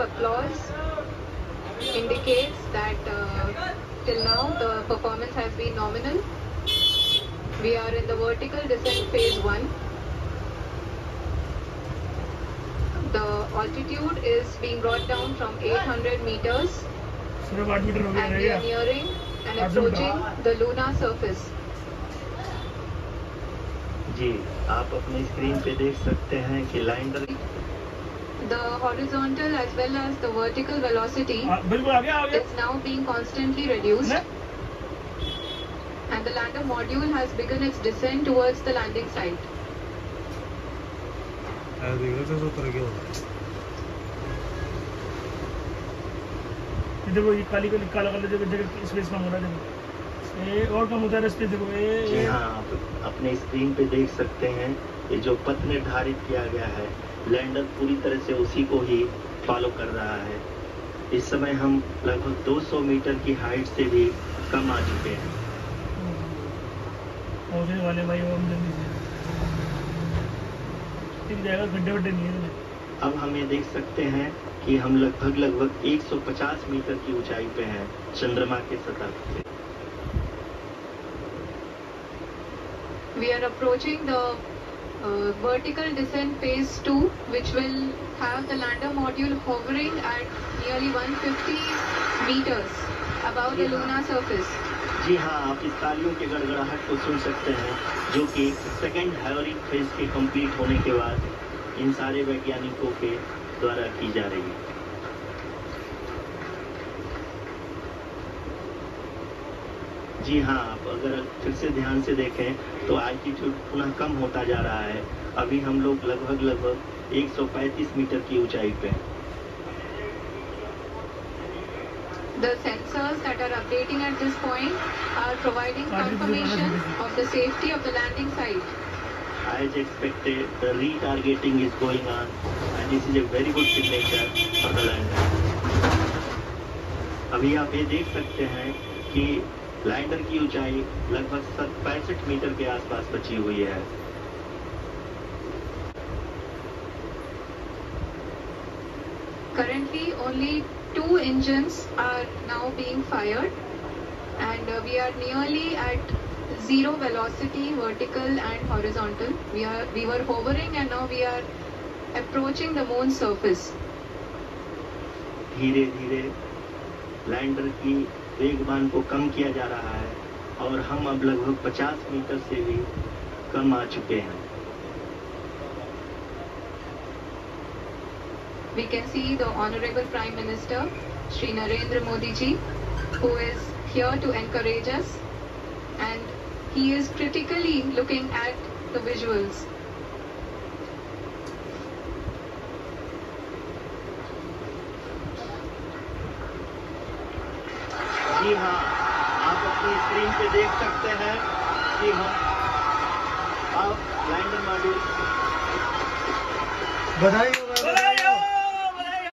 applause indicates that uh, till now the performance has been nominal. We are in the vertical descent phase 1. The altitude is being brought down from 800 meters सिर्फ आठ metre हो गया and रह we are गया nearing and Awesome. approaching the lunar surface. जी आप अपनी screen पे देख सकते हैं कि lander The horizontal as well as the vertical velocity हाँ, बिल्कुल आ गया आ गया is now being constantly reduced ने? and the lander module has begun its descent towards the landing site. ये देखो ये काली काली काला काला जगह जगह स्पेस कम हो रहा है देखो ये और कम होता है स्पेस देखो ये जी हाँ आप अपने स्क्रीन पे देख सकते हैं ये जो पथ निर्धारित किया गया है लैंडर पूरी तरह से उसी को ही फॉलो कर रहा है। इस समय हम लगभग 200 मीटर की हाइट से भी कम आ चुके हैं। पहुँचने वाले भाई हम जल्दी जाएगा गड्ढे वड्ढे नहीं है अब हम ये देख सकते हैं कि हम लगभग लगभग 150 मीटर की ऊंचाई पे हैं चंद्रमा के सतह से We are approaching the uh, vertical descent phase 2 which will have the lander module hovering at nearly 150 meters above the lunar surface. जी हाँ आप इस तालियों के गड़गड़ाहट को सुन सकते हैं जो कि सेकेंड हायरिंग फ़ेज़ के कंप्लीट होने के बाद इन सारे वैज्ञानिकों के द्वारा की जा रही है जी हाँ आप अगर फिर से ध्यान से देखें तो एल्टीट्यूड पुनः कम होता जा रहा है अभी हम लोग लगभग लगभग 135 मीटर की ऊंचाई पे हैं The sensors that are updating at this point are providing confirmation of the safety of the landing site. As expected, the retargeting is going on and this is a very good signature for the lander. अभी आप ये देख सकते हैं कि lander की ऊंचाई लगभग पैंसठ मीटर के आसपास बची हुई है Currently, only two engines are now being fired, and uh, we are nearly at zero velocity, vertical and horizontal. We are we were hovering, and now we are approaching the moon's surface. धीरे धीरे lander की वेगमान को कम किया जा रहा है और हम अब लगभग 50 मीटर से भी कम आ चुके हैं We can see the Honorable Prime Minister, Shri Narendra Modi ji, who is here to encourage us, and he is critically looking at the visuals. जी हाँ आप अपनी स्क्रीन पे देख सकते हैं कि हम आप लैंडर मॉड्यूल बधाई